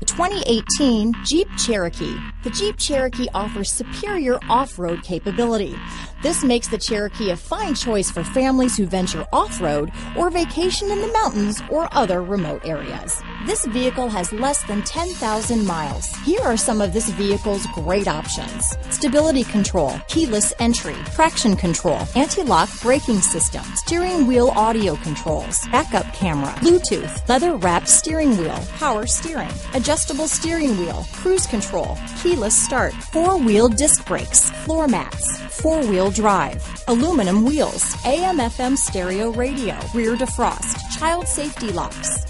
The 2018 Jeep Cherokee. The Jeep Cherokee offers superior off-road capability. This makes the Cherokee a fine choice for families who venture off-road or vacation in the mountains or other remote areas. This vehicle has less than 10,000 miles. Here are some of this vehicle's great options. Stability control, keyless entry, traction control, anti-lock braking system, steering wheel audio controls, backup camera, Bluetooth, leather wrapped steering wheel, power steering, adjustable steering wheel, cruise control, keyless start, four wheel disc brakes, floor mats, four wheel drive, aluminum wheels, AM FM stereo radio, rear defrost, child safety locks.